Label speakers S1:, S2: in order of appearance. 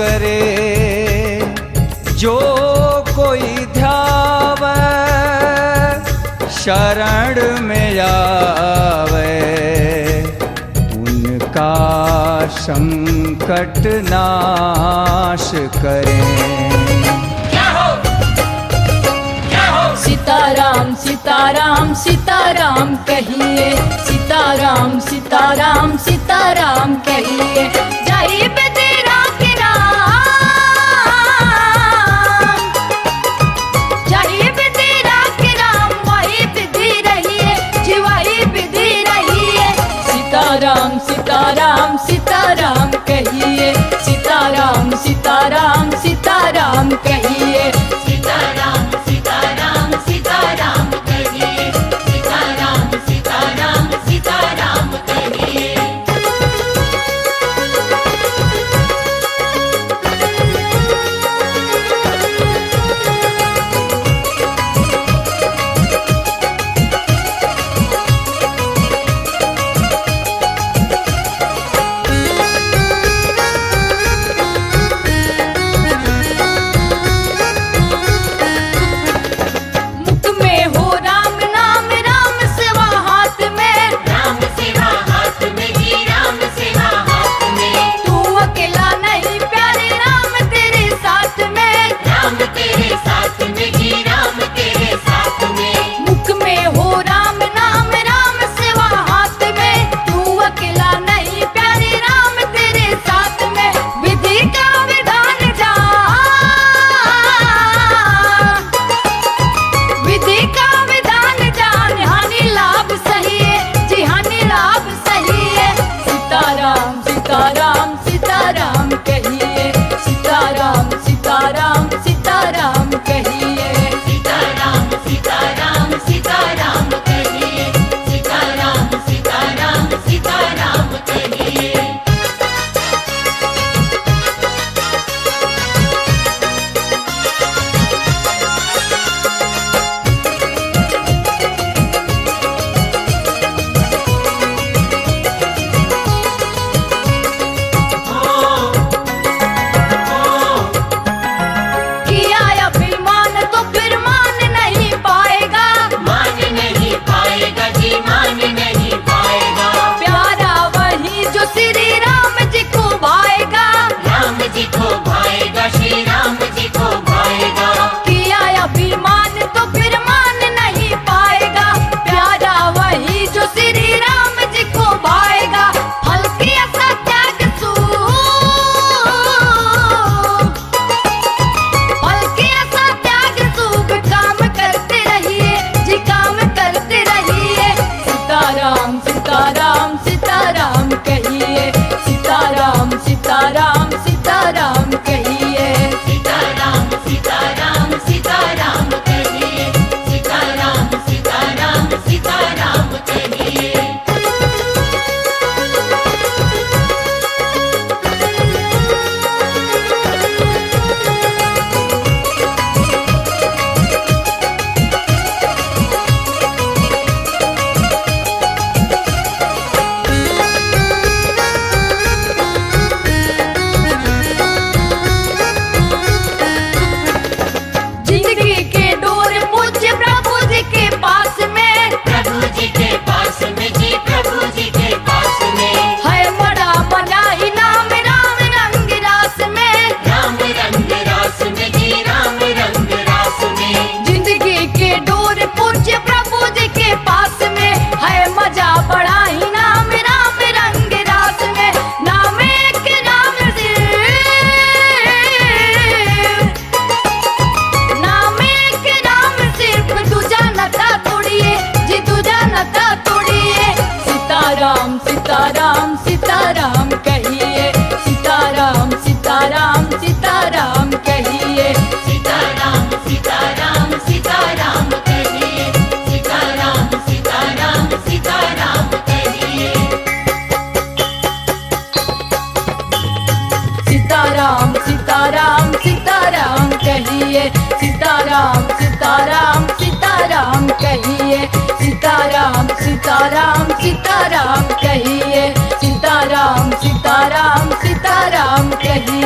S1: करे। जो कोई ध्याव शरण में आवे। उनका संकट नाश करे।
S2: सीताराम सीताराम सीताराम कहिए। सीताराम सीताराम सीताराम कहिए। जाइए सीताराम कहिए सीताराम सीताराम सीताराम कहिए।